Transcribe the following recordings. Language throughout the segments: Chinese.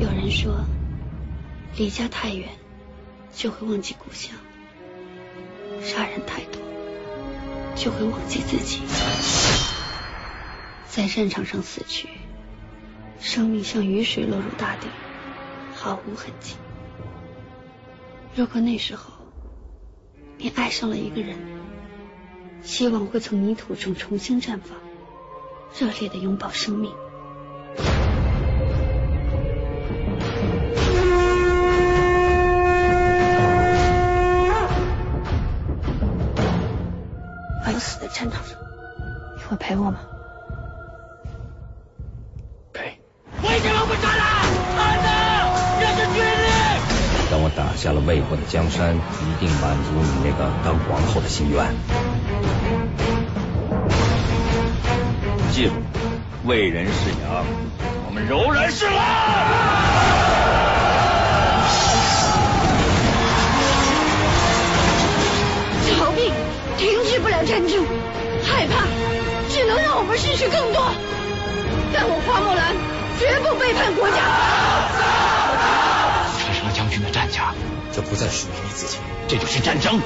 有人说，离家太远就会忘记故乡，杀人太多就会忘记自己。在战场上死去，生命像雨水落入大地，毫无痕迹。如果那时候你爱上了一个人，希望会从泥土中重新绽放，热烈的拥抱生命。我要死在战场上，你会陪我吗？陪。为什么不杀他？儿子，这是军令。等我打下了魏国的江山，一定满足你那个当皇后的心愿。记住，为人是羊，我们柔然是狼。战争，害怕只能让我们失去更多。但我花木兰绝不背叛国家。穿上了将军的战甲，这不再属于你自己，这就是战争。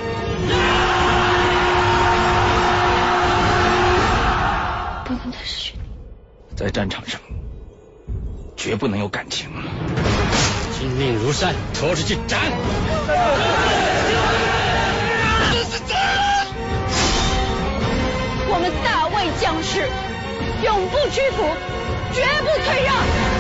不能再失去你。在战场上，绝不能有感情。军令如山，拖出去斩！将士永不屈服，绝不退让。